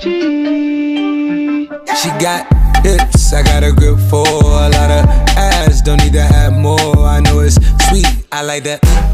She got hips, I got a grip for a lot of ass. Don't need to have more. I know it's sweet, I like that.